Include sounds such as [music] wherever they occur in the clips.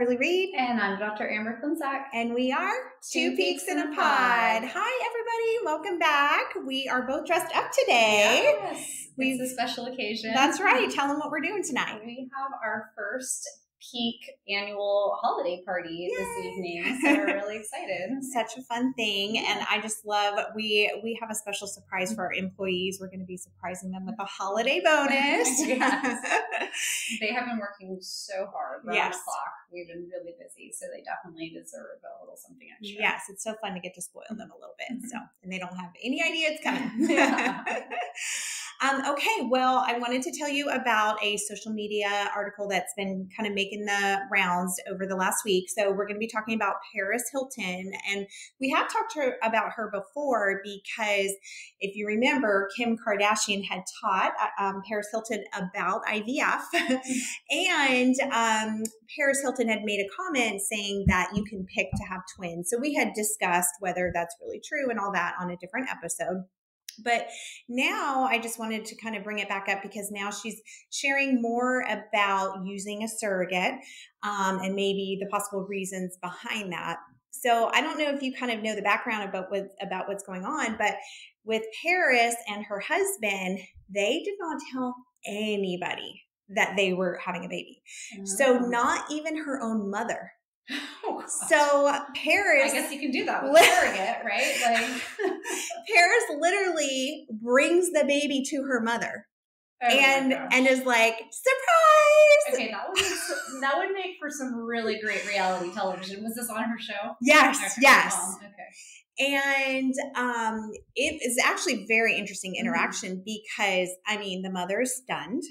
Beverly Reed. And I'm Dr. Amber Klimczak. And we are Two, Two Peaks, in a Pod. pod. Hi, everybody. Welcome back. We are both dressed up today. Yes. We've, it's a special occasion. That's right. Tell them what we're doing tonight. We have our first peak annual holiday party Yay. this evening. So we're [laughs] really excited. Such a fun thing. And I just love we we have a special surprise for our employees. We're going to be surprising them with a holiday bonus. [laughs] yes. [laughs] they have been working so hard around yes. the clock. We've been really busy. So they definitely deserve a little something extra. Yes, it's so fun to get to spoil them a little bit. Mm-hmm. So and they don't have any idea it's coming. Um, okay, well, I wanted to tell you about a social media article that's been kind of making the rounds over the last week. So we're going to be talking about Paris Hilton, and we have talked about her before because if you remember, Kim Kardashian had taught uh, um, Paris Hilton about IVF, [laughs] and um, Paris Hilton had made a comment saying that you can pick to have twins. So we had discussed whether that's really true and all that on a different episode. But now I just wanted to kind of bring it back up because now she's sharing more about using a surrogate um, and maybe the possible reasons behind that. So I don't know if you kind of know the background about what about what's going on, but with Paris and her husband, they did not tell anybody that they were having a baby. Oh. So not even her own mother [laughs] Oh, so Paris, I guess you can do that with [laughs] surrogate, right? Like [laughs] Paris literally brings the baby to her mother. Oh and and is like surprise. Okay, that would make, that would make for some really great reality television. Was this on her show? Yes, okay. yes. okay. And um, it is actually very interesting mm-hmm. interaction mm-hmm. because I mean the mother is stunned,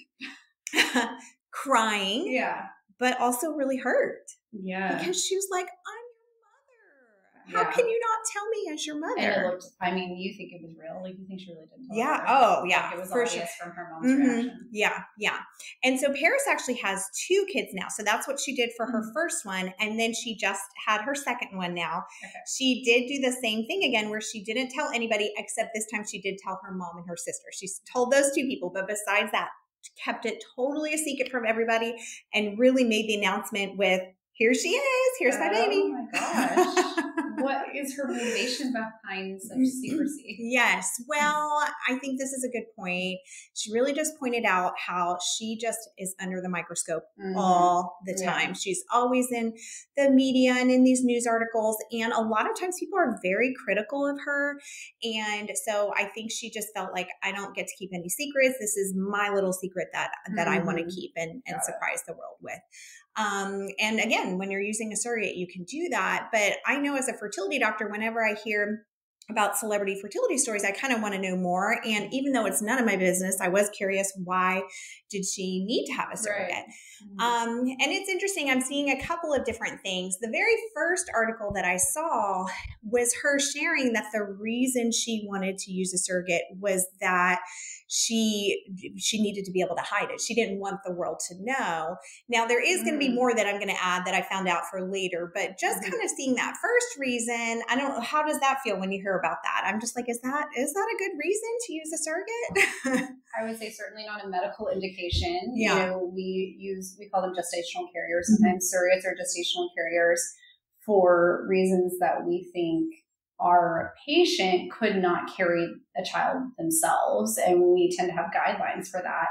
[laughs] crying, yeah, but also really hurt. Yeah. Because she was like, mother. How yeah. can you not tell me as your mother? And it looked, I mean, you think it was real. Like, you think she really didn't Yeah. Her. Oh, yeah. Like it was for sure. from her mom's mm-hmm. reaction. Yeah. Yeah. And so Paris actually has two kids now. So that's what she did for mm-hmm. her first one. And then she just had her second one now. Okay. She did do the same thing again where she didn't tell anybody, except this time she did tell her mom and her sister. She told those two people. But besides that, kept it totally a secret from everybody and really made the announcement with here she is. Here's my baby. Oh my gosh. [laughs] what is her motivation behind such secrecy? Yes. Well, I think this is a good point. She really just pointed out how she just is under the microscope mm-hmm. all the time. Yeah. She's always in the media and in these news articles. And a lot of times people are very critical of her. And so I think she just felt like I don't get to keep any secrets. This is my little secret that that mm-hmm. I want to keep and, and surprise the world with. Um, and again, when you're using a surrogate, you can do that. But I know as a fertility doctor, whenever I hear about celebrity fertility stories, I kind of want to know more. And even though it's none of my business, I was curious why did she need to have a surrogate? Right. Mm-hmm. Um, and it's interesting. I'm seeing a couple of different things. The very first article that I saw was her sharing that the reason she wanted to use a surrogate was that she she needed to be able to hide it. She didn't want the world to know. Now there is going to be mm-hmm. more that I'm going to add that I found out for later, but just mm-hmm. kind of seeing that first reason, I don't know how does that feel when you hear about that? I'm just like, is that is that a good reason to use a surrogate? [laughs] I would say certainly not a medical indication. Yeah. You know, we use we call them gestational carriers. Mm-hmm. Sometimes surrogates are gestational carriers for reasons that we think our patient could not carry a child themselves, and we tend to have guidelines for that.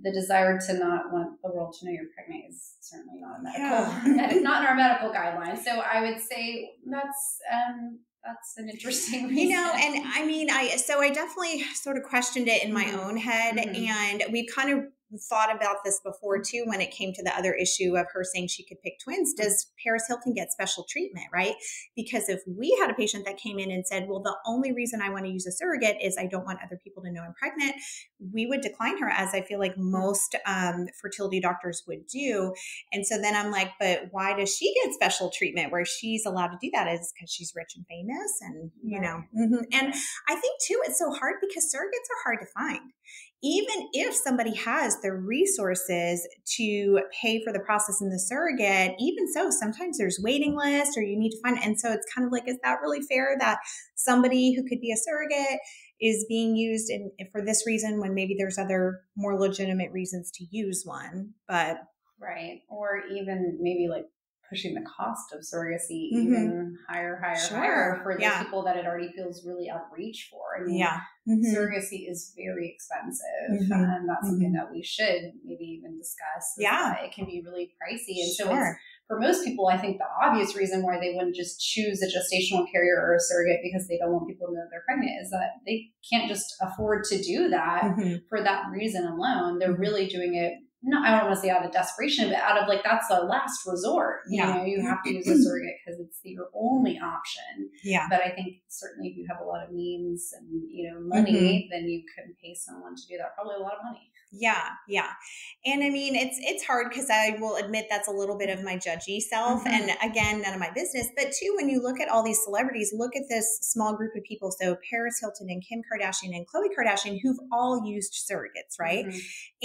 The desire to not want the world to know you're pregnant is certainly not a medical, yeah. [laughs] not in our medical guidelines. So I would say that's um, that's an interesting reason. you know and i mean i so i definitely sort of questioned it in my mm-hmm. own head mm-hmm. and we kind of thought about this before too when it came to the other issue of her saying she could pick twins. Does Paris Hilton get special treatment, right? Because if we had a patient that came in and said, well, the only reason I want to use a surrogate is I don't want other people to know I'm pregnant, we would decline her, as I feel like most um, fertility doctors would do. And so then I'm like, but why does she get special treatment where she's allowed to do that? Is because she's rich and famous, and you know. Mm-hmm. And I think too, it's so hard because surrogates are hard to find even if somebody has the resources to pay for the process in the surrogate, even so, sometimes there's waiting lists or you need to find, and so it's kind of like, is that really fair that somebody who could be a surrogate is being used in, for this reason when maybe there's other more legitimate reasons to use one? But right, or even maybe like pushing the cost of surrogacy mm-hmm. even higher, higher, sure. higher for the yeah. people that it already feels really out of reach for. I mean, yeah. Mm-hmm. Surrogacy is very expensive, mm-hmm. and that's something mm-hmm. that we should maybe even discuss. Yeah, it can be really pricey, and sure. so for most people, I think the obvious reason why they wouldn't just choose a gestational carrier or a surrogate because they don't want people to know they're pregnant is that they can't just afford to do that mm-hmm. for that reason alone. They're mm-hmm. really doing it no, I don't want to say out of desperation, but out of like that's the last resort. You yeah. know, you have to use a surrogate because it's your only option. Yeah. But I think certainly if you have a lot of means and you know money, mm-hmm. then you can pay someone to do that. Probably a lot of money. Yeah, yeah. And I mean, it's it's hard because I will admit that's a little bit of my judgy self, mm-hmm. and again, none of my business. But two, when you look at all these celebrities, look at this small group of people. So Paris Hilton and Kim Kardashian and Khloe Kardashian, who've all used surrogates, right? Mm-hmm.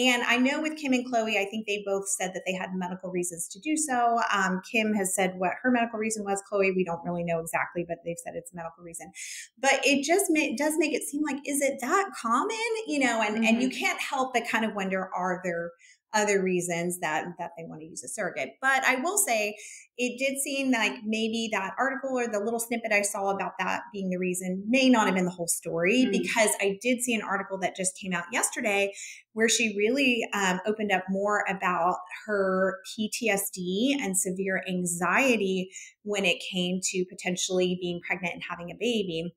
And I know with Kim and Khloe, I think they both said that they had medical reasons to do so. Um, Kim has said what her medical reason was. Khloe, we don't really know exactly, but they've said it's a medical reason. But it just may, does make it seem like, is it that common? You know, and mm-hmm. and you mm-hmm. can't help but kind of wonder, are there other reasons that that they want to use a surrogate. But I will say it did seem like maybe that article or the little snippet I saw about that being the reason may not have been the whole story mm-hmm. because I did see an article that just came out yesterday where she really um, opened up more about her PTSD and severe anxiety when it came to potentially being pregnant and having a baby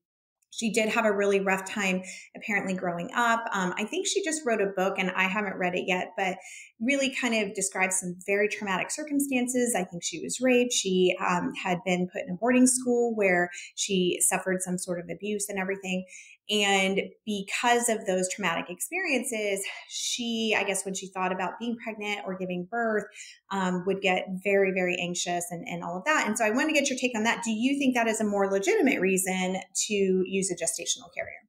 she did have a really rough time apparently growing up. Um, I think she just wrote a book and I haven't read it yet, but really kind of describes some very traumatic circumstances. I think she was raped. She um, had been put in a boarding school where she suffered some sort of abuse and everything. And because of those traumatic experiences, she, I guess, when she thought about being pregnant or giving birth, um, would get very, very anxious and, and all of that. And so I want to get your take on that. Do you think that is a more legitimate reason to use a gestational carrier?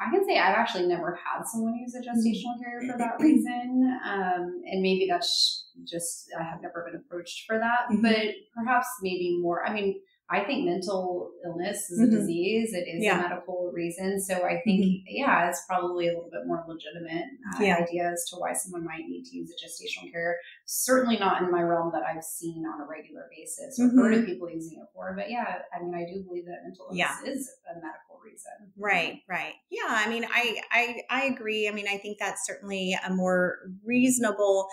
I can say I've actually never had someone use a gestational carrier for that reason. Um, and maybe that's just, I have never been approached for that, mm-hmm. but perhaps maybe more. I mean, I think mental illness is a mm-hmm. disease. It is yeah. a medical reason. So I think, mm-hmm. yeah, it's probably a little bit more legitimate uh, yeah. idea as to why someone might need to use a gestational care. Certainly not in my realm that I've seen on a regular basis or mm-hmm. heard of people using it for. But yeah, I mean, I do believe that mental illness yeah. is a medical reason. Right, right. Yeah, I mean, I, I, I agree. I mean, I think that's certainly a more reasonable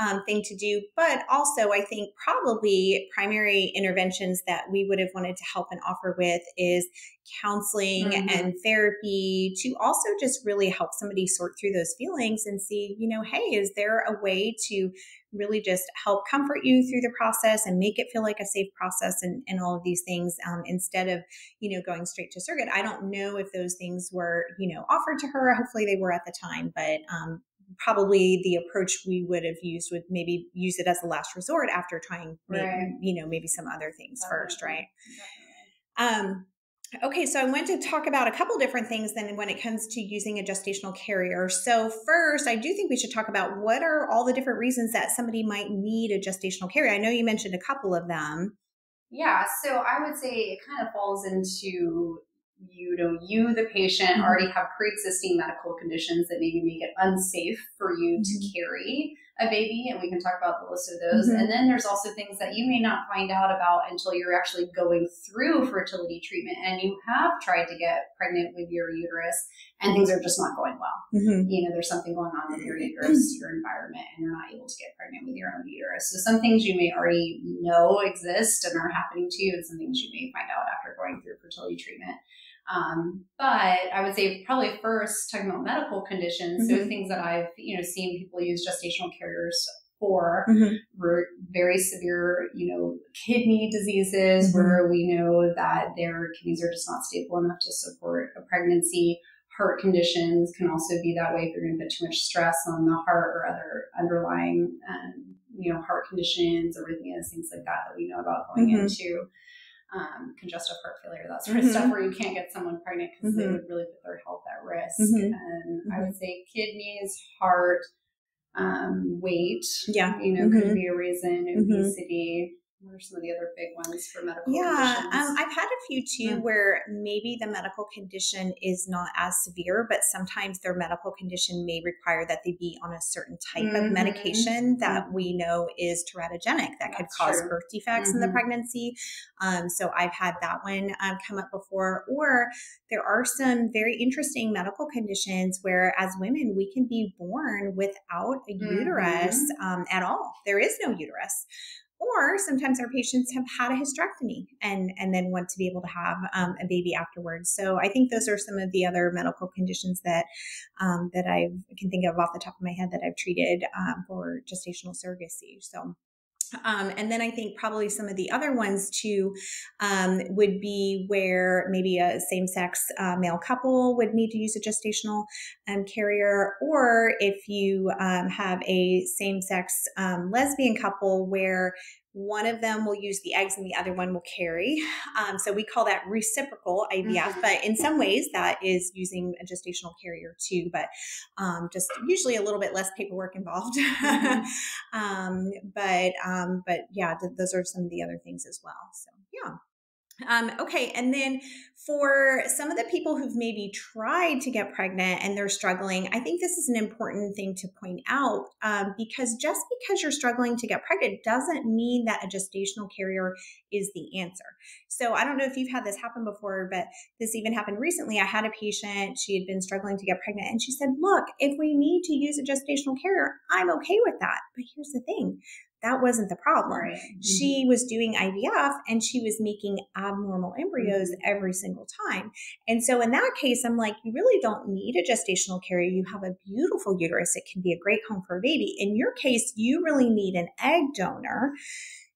um, thing to do. But also, I think probably primary interventions that we would have wanted to help and offer with is counseling mm-hmm. and therapy to also just really help somebody sort through those feelings and see, you know, hey, is there a way to really just help comfort you through the process and make it feel like a safe process and, and all of these things um, instead of, you know, going straight to surrogate. I don't know if those things were, you know, offered to her. Hopefully they were at the time, but um, probably the approach we would have used would maybe use it as a last resort after trying, maybe, you know, maybe some other things Definitely. first, right? Definitely. Um, Okay, so I want to talk about a couple different things then when it comes to using a gestational carrier. So, first, I do think we should talk about what are all the different reasons that somebody might need a gestational carrier. I know you mentioned a couple of them. Yeah, so I would say it kind of falls into you know you the patient mm-hmm. already have pre-existing medical conditions that maybe make it unsafe for you mm-hmm. to carry a baby and we can talk about the list of those mm-hmm. and then there's also things that you may not find out about until you're actually going through fertility treatment and you have tried to get pregnant with your uterus and things are just not going well mm-hmm. you know there's something going on with your uterus [clears throat] your environment and you're not able to get pregnant with your own uterus so some things you may already know exist and are happening to you and some things you may find out after going through fertility treatment um, but I would say probably first talking about medical conditions. Mm-hmm. So things that I've you know seen people use gestational carriers for mm-hmm. were very severe, you know, kidney diseases mm-hmm. where we know that their kidneys are just not stable enough to support a pregnancy. Heart conditions can also be that way if you're going to put too much stress on the heart or other underlying, um, you know, heart conditions, arrhythmias, things like that that we know about going mm-hmm. into um, congestive heart failure, that sort of mm-hmm. stuff, where you can't get someone pregnant because mm-hmm. they would really put their health at risk. Mm-hmm. And I mm-hmm. would say kidneys, heart, um, weight, yeah, you know, could mm-hmm. be a reason. Mm-hmm. Obesity, what are some of the other big ones for medical yeah um, i've had a few too mm. where maybe the medical condition is not as severe but sometimes their medical condition may require that they be on a certain type mm-hmm. of medication that mm-hmm. we know is teratogenic that That's could cause true. birth defects mm-hmm. in the mm-hmm. pregnancy um, so i've had that one um, come up before or there are some very interesting medical conditions where as women we can be born without a uterus mm-hmm. um, at all there is no uterus or sometimes our patients have had a hysterectomy and and then want to be able to have um, a baby afterwards. So I think those are some of the other medical conditions that um, that I can think of off the top of my head that I've treated um, for gestational surrogacy. So. Um, and then I think probably some of the other ones too um, would be where maybe a same sex uh, male couple would need to use a gestational um, carrier, or if you um, have a same sex um, lesbian couple where one of them will use the eggs and the other one will carry. Um, so we call that reciprocal IVF, mm-hmm. but in some ways that is using a gestational carrier too, but um, just usually a little bit less paperwork involved. Mm-hmm. [laughs] um, but um, but yeah, th- those are some of the other things as well. So. Um, okay, and then for some of the people who've maybe tried to get pregnant and they're struggling, I think this is an important thing to point out um, because just because you're struggling to get pregnant doesn't mean that a gestational carrier is the answer. So I don't know if you've had this happen before, but this even happened recently. I had a patient, she had been struggling to get pregnant, and she said, Look, if we need to use a gestational carrier, I'm okay with that. But here's the thing that wasn't the problem. Right. Mm-hmm. She was doing IVF and she was making abnormal embryos mm-hmm. every single time. And so in that case, I'm like, you really don't need a gestational carrier. You have a beautiful uterus. It can be a great home for a baby. In your case, you really need an egg donor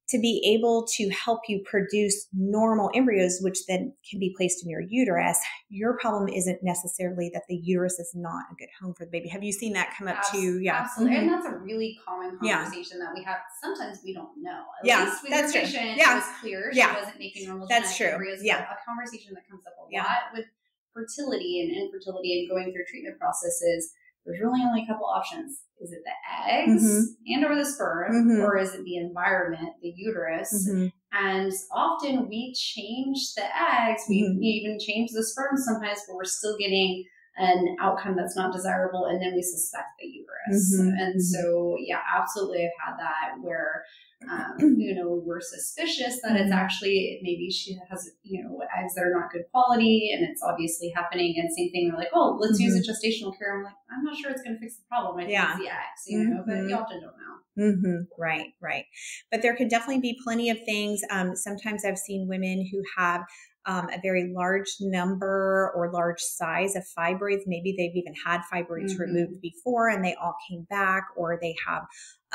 to be able to help you produce normal embryos, which then can be placed in your uterus. Your problem isn't necessarily that the uterus is not a good home for the baby. Have you seen that come up too? Yeah. Absolutely. Mm-hmm. And that's a really common conversation yeah. that we have. Sometimes we don't know. At yeah. Least with that's true. yeah. it was clear she yeah. wasn't making normal That's true. Embryos, yeah. A conversation that comes up a yeah. lot with fertility and infertility and going through treatment processes there's really only a couple options. Is it the eggs mm-hmm. and or the sperm, mm-hmm. or is it the environment, the uterus? Mm-hmm. And often we change the eggs, we mm-hmm. even change the sperm sometimes, but we're still getting an outcome that's not desirable, and then we suspect the uterus. Mm-hmm. And mm-hmm. so, yeah, absolutely, I've had that where um, [clears throat] you know, we're suspicious that it's mm-hmm. actually maybe she has, you know, eggs that are not good quality and it's obviously happening. And same thing, they're like, oh, let's mm-hmm. use a mm-hmm. gestational care. I'm like, I'm not sure it's going to fix the problem. I think yeah. it's the eggs, you mm-hmm. know, but you often don't know. Mm-hmm. Right, right. But there could definitely be plenty of things. Um, sometimes I've seen women who have um, a very large number or large size of fibroids. Maybe they've even had fibroids mm-hmm. removed before and they all came back, or they have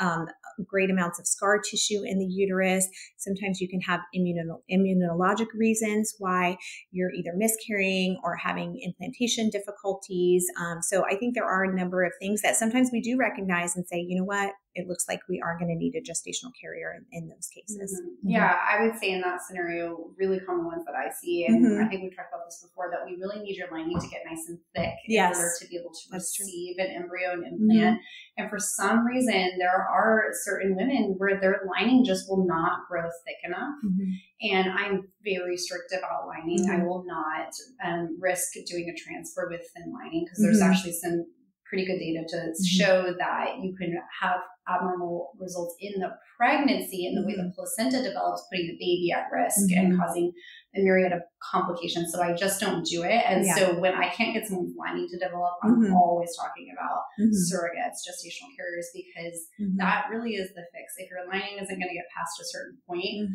um, great amounts of scar tissue in the uterus. Sometimes you can have immuno- immunologic reasons why you're either miscarrying or having implantation difficulties. Um, so I think there are a number of things that sometimes we do recognize and say, you know what, it looks like we are going to need a gestational carrier in, in those cases. Mm-hmm. Mm-hmm. Yeah, I would say in that scenario, really common ones that I see, and mm-hmm. I think we've talked about this before, that we really need your lining to get nice and thick yes. in order to be able to That's receive true. an embryo and implant. Mm-hmm. And for some reason, there are certain women where their lining just will not grow thick enough. Mm-hmm. And I'm very strict about lining. I will not um, risk doing a transfer with thin lining because there's actually some pretty good data to mm-hmm. show that you can have abnormal results in the pregnancy and the way the mm-hmm. placenta develops, putting the baby at risk mm-hmm. and causing a myriad of complications. So I just don't do it. And yeah. so when I can't get someone's lining to develop, I'm mm-hmm. always talking about mm-hmm. surrogates, gestational carriers, because mm-hmm. that really is the fix. If your lining isn't going to get past a certain point,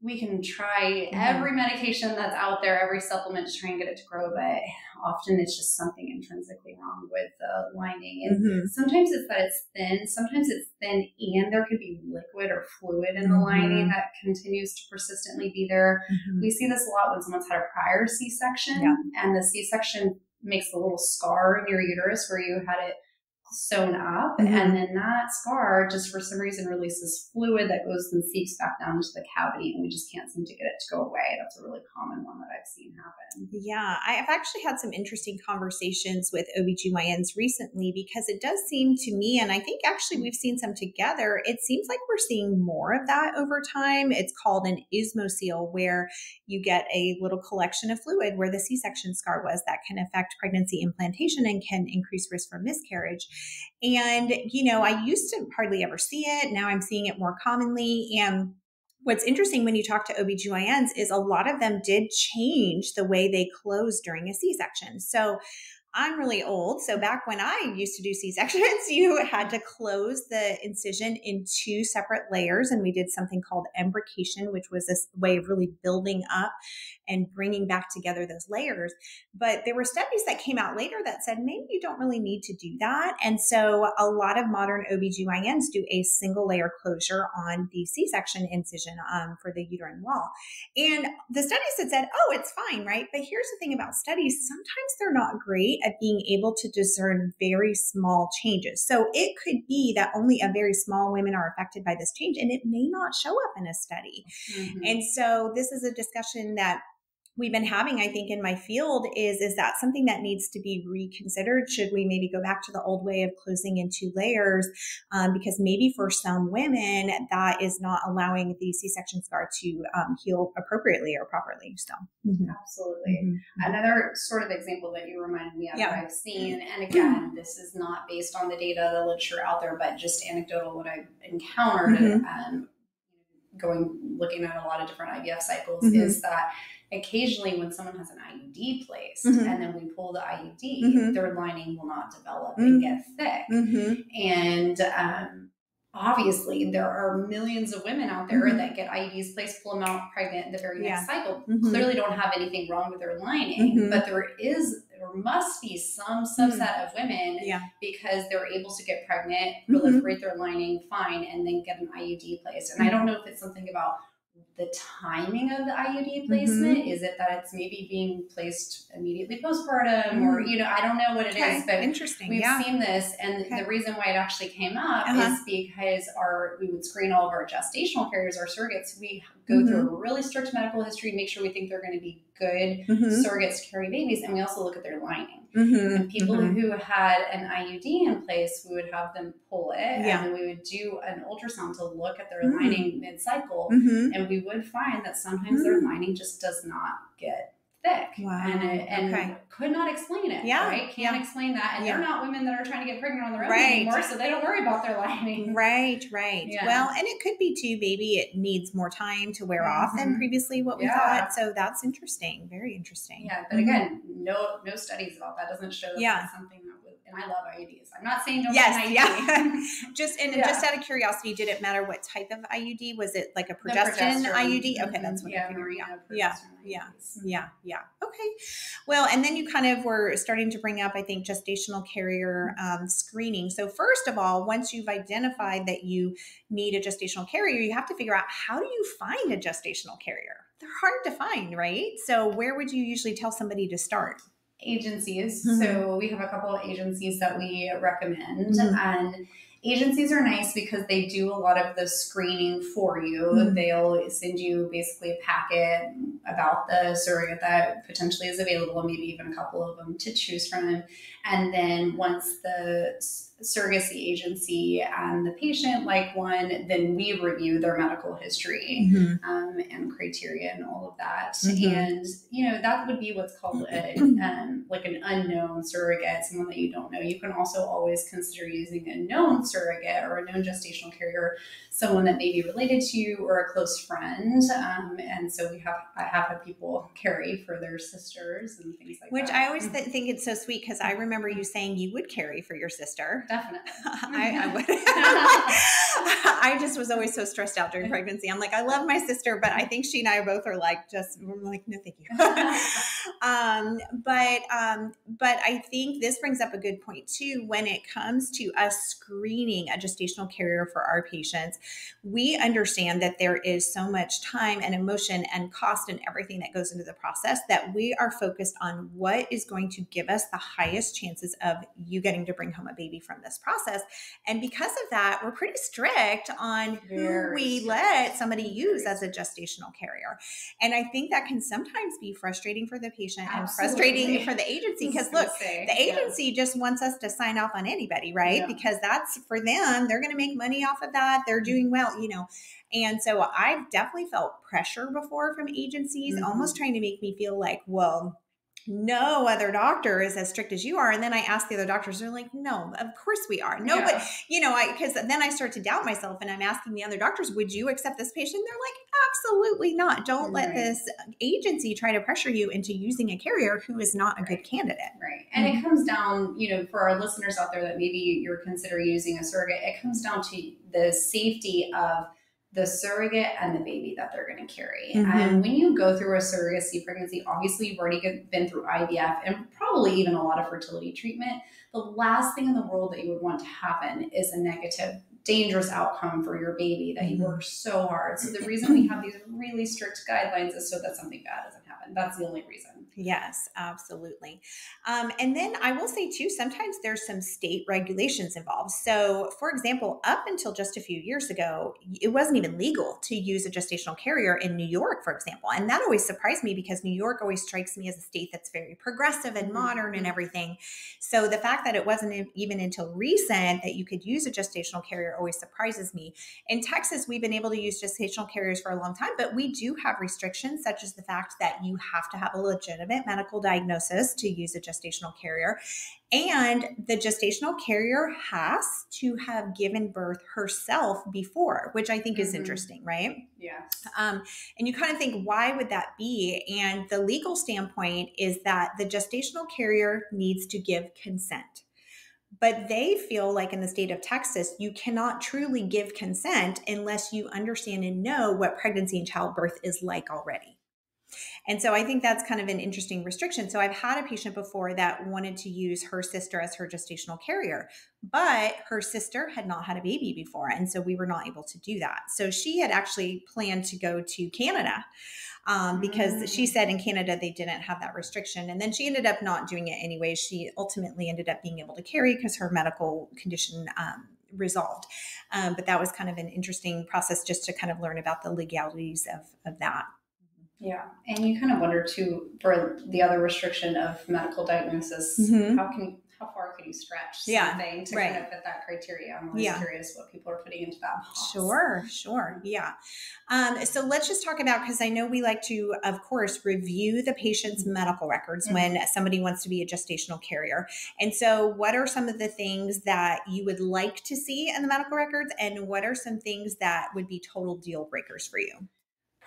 we can try mm-hmm. every medication that's out there, every supplement to try and get it to grow, but often it's just something intrinsically wrong with the lining. And mm-hmm. sometimes it's that it's thin, sometimes it's thin and there could be liquid or fluid in the mm-hmm. lining that continues to persistently be there. Mm-hmm. We see this a lot when someone's had a prior C section yeah. and the C section makes a little scar in your uterus where you had it sewn up mm-hmm. and then that scar just for some reason releases fluid that goes and seeps back down into the cavity and we just can't seem to get it to go away. That's a really common one that i've seen happen. Yeah i've actually had some interesting conversations with obgyns recently because it does seem to me and i think actually we've seen some together it seems like we're seeing more of that over time. It's called an isthmocele where you get a little collection of fluid where the c-section scar was that can affect pregnancy implantation and can increase risk for miscarriage and, you know, I used to hardly ever see it. Now I'm seeing it more commonly. And what's interesting when you talk to OBGYNs is a lot of them did change the way they close during a C section. So I'm really old. So back when I used to do C sections, [laughs] you had to close the incision in two separate layers. And we did something called imbrication, which was this way of really building up and bringing back together those layers. But there were studies that came out later that said maybe you don't really need to do that. And so a lot of modern OBGYNs do a single layer closure on the C section incision um, for the uterine wall. And the studies had said, oh, it's fine, right? But here's the thing about studies sometimes they're not great at being able to discern very small changes. So it could be that only a very small women are affected by this change and it may not show up in a study. Mm-hmm. And so this is a discussion that we've been having, I think, in my field is is that something that needs to be reconsidered? Should we maybe go back to the old way of closing in two layers? Um, because maybe for some women, that is not allowing the C-section scar to um, heal appropriately or properly. So, mm-hmm. absolutely. Mm-hmm. Another sort of example that you reminded me of yeah. that I've seen, and [clears throat] again, this is not based on the data, the literature out there, but just anecdotal what I've encountered. Mm-hmm. Um, going looking at a lot of different IVF cycles mm-hmm. is that occasionally when someone has an IUD placed mm-hmm. and then we pull the IUD, mm-hmm. their lining will not develop mm-hmm. and get thick. Mm-hmm. And um, obviously, there are millions of women out there mm-hmm. that get IUDs placed, pull them out pregnant the very next yeah. cycle, mm-hmm. clearly don't have anything wrong with their lining, but there is there must be some subset of women yeah. because they're able to get pregnant, proliferate their lining fine, and then get an IUD placed. And I don't know if it's something about the timing of the IUD mm-hmm. placement? Mm-hmm. Is it that it's maybe being placed immediately postpartum, mm-hmm. or you know, I don't know what it okay. is, but interesting. We've yeah. seen this, and okay. the reason why it actually came up uh-huh. is because our we would screen all of our gestational carriers, our surrogates. We go mm-hmm. through a really strict medical history, make sure we think they're going to be good mm-hmm. surrogates to carry babies, and we also look at their lining. Mm-hmm. And people who had an IUD in place, we would have them pull it, yeah. and we would do an ultrasound to look at their lining mid cycle, and we would find that sometimes their lining just does not get thick wow. and, it, and okay. could not explain it. Yeah. Right. Can't yeah. explain that. And yeah. they're not women that are trying to get pregnant on their own right. anymore. So they don't worry about their [laughs] lining. Right. Right. Yeah. Well, and it could be too, maybe it needs more time to wear mm-hmm. off than mm-hmm. previously what we thought. So that's interesting. Very interesting. Yeah. But mm-hmm. again, no, no studies about that doesn't show that yeah. something and I love IUDs. I'm not saying don't yes, yeah. [laughs] just and yeah. just out of curiosity, did it matter what type of IUD? Was it like a progesterone. IUD? Okay, that's what yeah, I figured. Yeah, yeah, yeah, yeah, yeah. Okay, well, and then you kind of were starting to bring up, I think, gestational carrier um, screening. So first of all, once you've identified that you need a gestational carrier, you have to figure out how do you find a gestational carrier. They're hard to find, right? So where would you usually tell somebody to start? Agencies. Mm-hmm. So we have a couple of agencies that we recommend mm-hmm. and agencies are nice because they do a lot of the screening for you. Mm-hmm. They'll send you basically a packet about the surrogate that potentially is available, maybe even a couple of them to choose from. And then once the surrogacy agency and the patient like one, then we review their medical history mm-hmm. um, and criteria and all of that. Mm-hmm. And you know that would be what's called a, [clears throat] um, like an unknown surrogate, someone that you don't know. You can also always consider using a known surrogate or a known gestational carrier, someone that may be related to you or a close friend. Um, and so we have I have had people carry for their sisters and things like Which that. Which I always th- think it's so sweet because I remember you saying you would carry for your sister. Definitely. I, I would. [laughs] I just was always so stressed out during pregnancy. I'm like, I love my sister, but I think she and I both are like, just we're like, no, thank you. [laughs] um, but um, but I think this brings up a good point too. When it comes to us screening a gestational carrier for our patients, we understand that there is so much time and emotion and cost and everything that goes into the process that we are focused on what is going to give us the highest chances of you getting to bring home a baby from this process. And because of that, we're pretty strict on who we let somebody use as a gestational carrier. And I think that can sometimes be frustrating for the patient Absolutely. and frustrating for the agency because look, say, the agency yeah. just wants us to sign off on anybody, right? Yeah. Because that's for them, they're going to make money off of that. They're doing well, you know. And so I've definitely felt pressure before from agencies, mm-hmm. almost trying to make me feel like, well, no other doctor is as strict as you are. And then I ask the other doctors, they're like, no, of course we are. No, yeah. but you know, I, cause then I start to doubt myself and I'm asking the other doctors, would you accept this patient? They're like, absolutely not. Don't right. let this agency try to pressure you into using a carrier who is not a right. good candidate. Right. And mm-hmm. it comes down, you know, for our listeners out there that maybe you're considering using a surrogate, it comes down to the safety of the surrogate and the baby that they're going to carry. Mm-hmm. And when you go through a surrogacy pregnancy, obviously you've already been through IVF and probably even a lot of fertility treatment. The last thing in the world that you would want to happen is a negative, dangerous outcome for your baby that you mm-hmm. worked so hard. So the reason we have these really strict guidelines is so that something bad doesn't happen. That's the only reason. Yes, absolutely. Um, and then I will say too, sometimes there's some state regulations involved. So, for example, up until just a few years ago, it wasn't even legal to use a gestational carrier in New York, for example. And that always surprised me because New York always strikes me as a state that's very progressive and mm-hmm. modern and everything. So, the fact that it wasn't even until recent that you could use a gestational carrier always surprises me. In Texas, we've been able to use gestational carriers for a long time, but we do have restrictions, such as the fact that you have to have a legitimate legitimate medical diagnosis to use a gestational carrier. And the gestational carrier has to have given birth herself before, which I think mm-hmm. is interesting, right? Yes. Um, and you kind of think, why would that be? And the legal standpoint is that the gestational carrier needs to give consent. But they feel like in the state of Texas, you cannot truly give consent unless you understand and know what pregnancy and childbirth is like already. And so I think that's kind of an interesting restriction. So I've had a patient before that wanted to use her sister as her gestational carrier, but her sister had not had a baby before. And so we were not able to do that. So she had actually planned to go to Canada. Um, because mm. she said in Canada they didn't have that restriction. And then she ended up not doing it anyway. She ultimately ended up being able to carry because her medical condition um, resolved. Um, but that was kind of an interesting process just to kind of learn about the legalities of, of that. Yeah. And you kind of wonder too, for the other restriction of medical diagnosis, mm-hmm. how can how far could you stretch yeah, something to right. kind of fit that criteria? I'm always yeah. curious what people are putting into that box. Sure, sure. Yeah. Um, so let's just talk about because I know we like to, of course, review the patient's mm-hmm. medical records mm-hmm. when somebody wants to be a gestational carrier. And so, what are some of the things that you would like to see in the medical records, and what are some things that would be total deal breakers for you?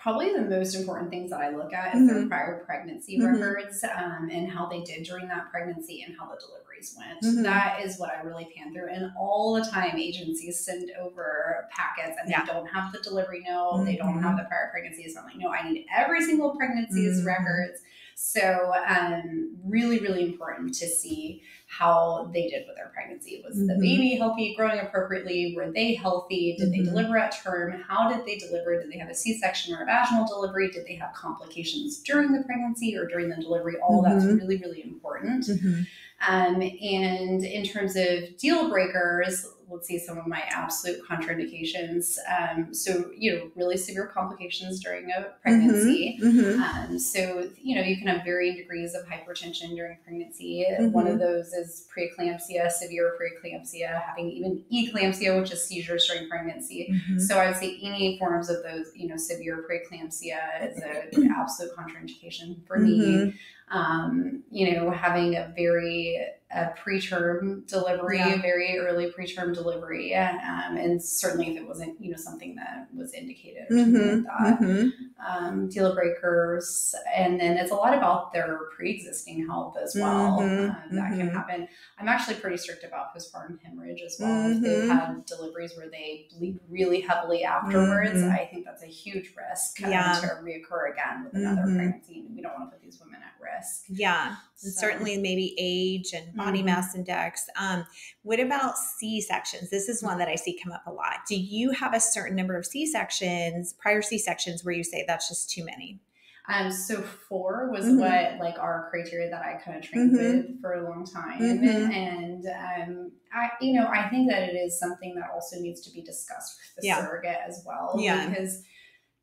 Probably the most important things that I look at is mm-hmm. their prior pregnancy mm-hmm. records um, and how they did during that pregnancy and how the deliveries went. Mm-hmm. That is what I really pan through. And all the time, agencies send over packets and yeah. they don't have the delivery note, they don't have mm-hmm. the prior pregnancy. So I'm like, no, I need every single pregnancy's mm-hmm. records. So, um, really, really important to see how they did with their pregnancy. Was mm-hmm. the baby healthy, growing appropriately? Were they healthy? Did mm-hmm. they deliver at term? How did they deliver? Did they have a C section or a vaginal delivery? Did they have complications during the pregnancy or during the delivery? All mm-hmm. that's really, really important. Mm-hmm. Um, and in terms of deal breakers, let's see some of my absolute contraindications. Um, so, you know, really severe complications during a pregnancy. Mm-hmm. Mm-hmm. Um, so, you know, you can have varying degrees of hypertension during pregnancy. Mm-hmm. One of those is preeclampsia, severe preeclampsia, having even eclampsia, which is seizures during pregnancy. Mm-hmm. So, I would say any forms of those, you know, severe preeclampsia is an absolute contraindication for me. Mm-hmm. Um, you know, having a very a preterm delivery, yeah. very early preterm delivery, um, and certainly if it wasn't, you know, something that was indicated or mm-hmm, like that. Mm-hmm. Um, deal breakers, and then it's a lot about their pre-existing health as well. Mm-hmm, that can mm-hmm. happen. I'm actually pretty strict about postpartum hemorrhage as well. If they've mm-hmm. had deliveries where they bleed really heavily afterwards, mm-hmm. I think that's a huge risk yeah. to reoccur again with another pregnancy. We don't want to put these women at risk. Yeah, so. certainly maybe age and body mm-hmm. mass index. Um, what about C sections? This is one that I see come up a lot. Do you have a certain number of C sections, prior C sections, where you say that's just too many? Um, so four was mm-hmm. what like our criteria that I kind of trained mm-hmm. with for a long time, mm-hmm. and um, I, you know, I think that it is something that also needs to be discussed with the yeah. surrogate as well, yeah. because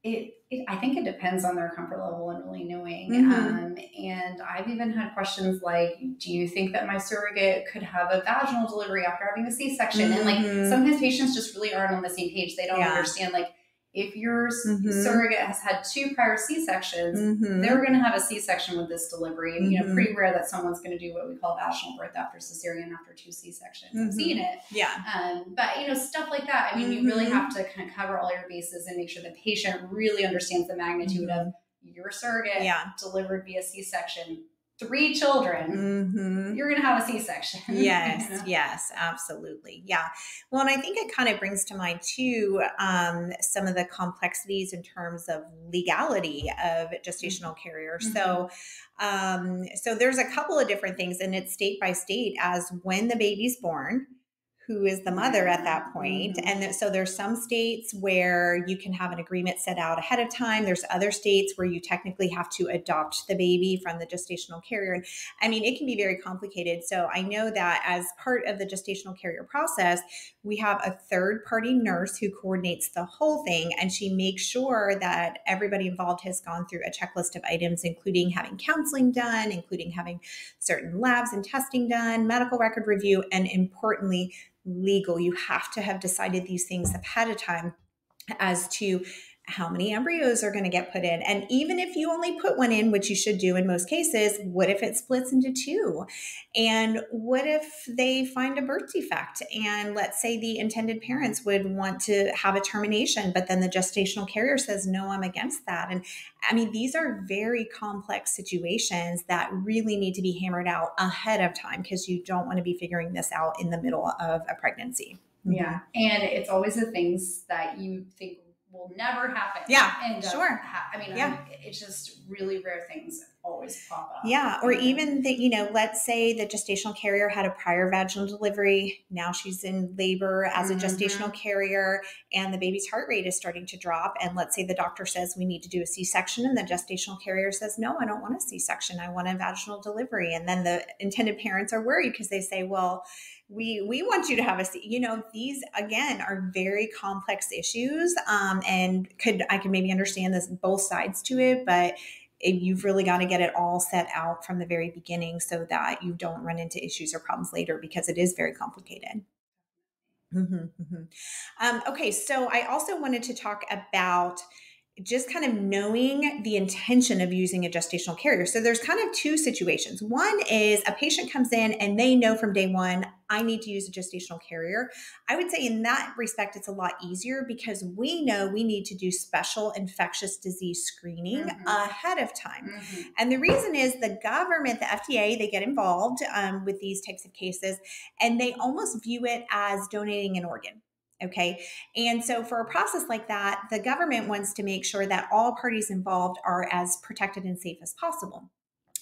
it, it, I think it depends on their comfort level and really knowing. Mm-hmm. Um, and I've even had questions like, "Do you think that my surrogate could have a vaginal delivery after having a C-section?" And like mm-hmm. sometimes patients just really aren't on the same page. They don't yeah. understand like if your mm-hmm. surrogate has had two prior C-sections, mm-hmm. they're going to have a C-section with this delivery. Mm-hmm. You know, pretty rare that someone's going to do what we call vaginal birth after cesarean after two C-sections. I've seen mm-hmm. it. Yeah. Um, but, you know, stuff like that. I mean, you really mm-hmm. have to kind of cover all your bases and make sure the patient really understands the magnitude of mm-hmm. your surrogate yeah. delivered via C-section three children, mm-hmm. you're going to have a C section. [laughs] Yes, yes, absolutely. Yeah. Well, and I think it kind of brings to mind too um, some of the complexities in terms of legality of gestational carrier. Mm-hmm. So, um, so there's a couple of different things, and it's state by state as when the baby's born who is the mother at that point. Mm-hmm. And so there's some states where you can have an agreement set out ahead of time. There's other states where you technically have to adopt the baby from the gestational carrier. And I mean, it can be very complicated. So I know that as part of the gestational carrier process, we have a third party nurse who coordinates the whole thing and she makes sure that everybody involved has gone through a checklist of items, including having counseling done, including having certain labs and testing done, medical record review, and importantly, legal. You have to have decided these things ahead of time as to how many embryos are going to get put in. And even if you only put one in, which you should do in most cases, what if it splits into two? And what if they find a birth defect? And let's say the intended parents would want to have a termination, but then the gestational carrier says, no, I'm against that. And I mean, these are very complex situations that really need to be hammered out ahead of time because you don't want to be figuring this out in the middle of a pregnancy. Yeah. Mm-hmm. And it's always the things that you think will never happen. Yeah, and sure. Ha- I mean, yeah. Um, it's just really rare things always pop up. Yeah, or even that you know, let's say the gestational carrier had a prior vaginal delivery. Now she's in labor as mm-hmm. a gestational carrier, and the baby's heart rate is starting to drop. And let's say the doctor says we need to do a C-section, and the gestational carrier says, "No, I don't want a C-section. I want a vaginal delivery." And then the intended parents are worried because they say, "Well." we we want you to have a you know these again are very complex issues um, and could i could maybe understand this both sides to it but you've really got to get it all set out from the very beginning so that you don't run into issues or problems later because it is very complicated mm-hmm, mm-hmm. Um, okay so i also wanted to talk about just kind of knowing the intention of using a gestational carrier. So there's kind of two situations. One is a patient comes in and they know from day one, I need to use a gestational carrier. I would say in that respect, it's a lot easier because we know we need to do special infectious disease screening mm-hmm. ahead of time. Mm-hmm. And the reason is the government, the FDA, they get involved um, with these types of cases and they almost view it as donating an organ. Okay. And so for a process like that, the government wants to make sure that all parties involved are as protected and safe as possible.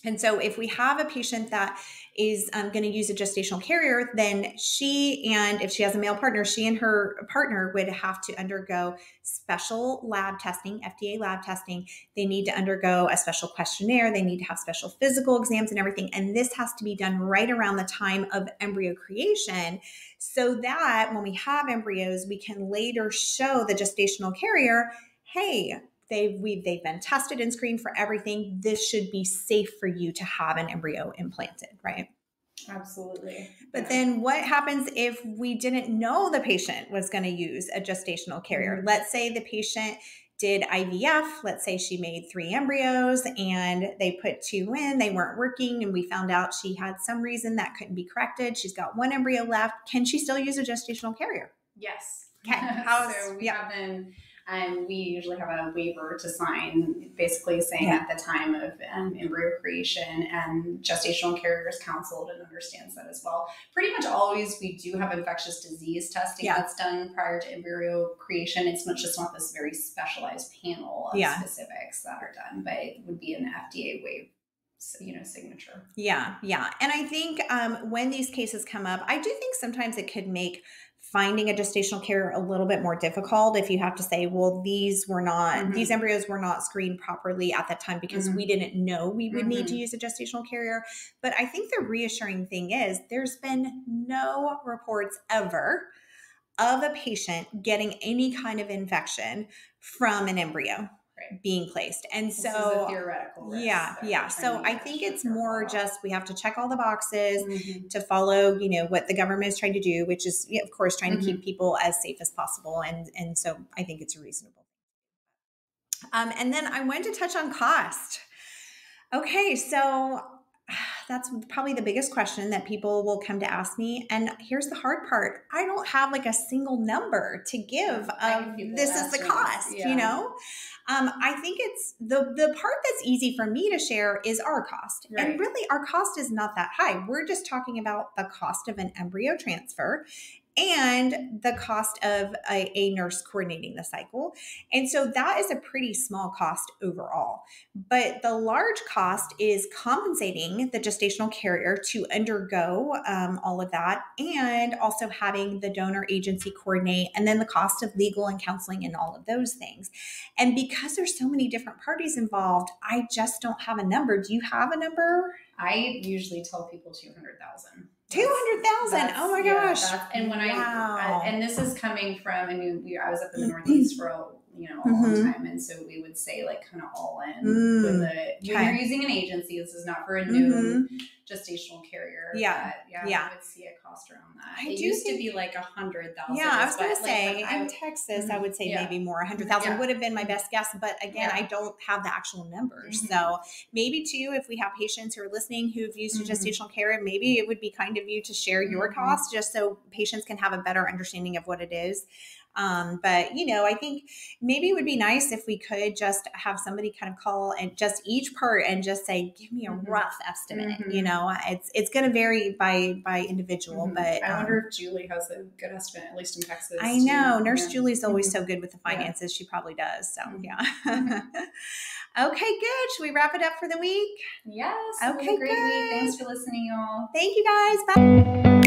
And so, if we have a patient that is um, going to use a gestational carrier, then she and if she has a male partner, she and her partner would have to undergo special lab testing, FDA lab testing. They need to undergo a special questionnaire. They need to have special physical exams and everything. And this has to be done right around the time of embryo creation so that when we have embryos, we can later show the gestational carrier hey, they've we've they've been tested and screened for everything this should be safe for you to have an embryo implanted right absolutely but yeah. then what happens if we didn't know the patient was going to use a gestational carrier mm-hmm. let's say the patient did IVF. Let's say she made three embryos and they put two in, they weren't working, and we found out she had some reason that couldn't be corrected. She's got one embryo left. Can she still use a gestational carrier? Yes. Okay. [laughs] How, so we yeah. have been and we usually have a waiver to sign, basically saying yeah. at the time of um, embryo creation, and gestational carriers counseled and understands that as well. Pretty much always, we do have infectious disease testing yeah. that's done prior to embryo creation. It's not just not this very specialized panel of yeah. specifics that are done, but it would be an FDA waiver you know signature yeah yeah and i think um, when these cases come up i do think sometimes it could make finding a gestational carrier a little bit more difficult if you have to say well these were not mm-hmm. these embryos were not screened properly at that time because mm-hmm. we didn't know we would mm-hmm. need to mm-hmm. use a gestational carrier but i think the reassuring thing is there's been no reports ever of a patient getting any kind of infection from an embryo right. being placed. And this so theoretical yeah, yeah. So I think it's more just we have to check all the boxes mm-hmm. to follow, you know, what the government is trying to do, which is of course trying mm-hmm. to keep mm-hmm. people as safe as possible. And and so I think it's reasonable. Um, and then I wanted to touch on cost. Okay, so that's probably the biggest question that people will come to ask me. And here's the hard part I don't have like a single number to give of this is the cost, yeah. you know? Um, I think it's the the part that's easy for me to share is our cost. Right. And really our cost is not that high. We're just talking about the cost of an embryo transfer and the cost of a, a, nurse coordinating the cycle. And so that is a pretty small cost overall. But the large cost is compensating the gestational carrier to undergo um, all of that and also having the donor agency coordinate and then the cost of legal and counseling and all of those things. And because there's so many different parties involved, I just don't have a number. Do you have a number? I usually tell people 200,000. Two hundred thousand! Oh my gosh! and when wow. I, and this is coming from, I mean, we, I was up in the [clears throat] Northeast for a you know a mm-hmm. long time, and so we would say like kind of all in mm. with the when you're using an agency. This is not for a new mm-hmm. gestational carrier. Yeah, yeah, yeah. I would see a cost around that. I it used think, to be like a hundred thousand. Yeah, I was going to say like, in Texas, mm-hmm. I would say yeah. maybe more. A hundred thousand yeah. would have been my best guess, but again, I don't have the actual numbers. Mm-hmm. So maybe too, if we have patients who are listening who've used mm-hmm. gestational care, maybe it would be kind of you to share your mm-hmm. costs just so patients can have a better understanding of what it is. Um, but you know, I think maybe it would be nice if we could just have somebody kind of call and just each part and just say, give me a mm-hmm. rough estimate. Mm-hmm. You know, it's it's going to vary by by individual, mm-hmm. but I wonder um, if Julie has a good estimate, at least in Texas. I know too. Nurse yeah. Julie's always mm-hmm. so good with the finances. Yeah. She probably does. So mm-hmm. yeah. [laughs] okay, good. Should we wrap it up for the week? Yes. Okay, great good. week. Thanks for listening, y'all. Thank you, guys. Bye.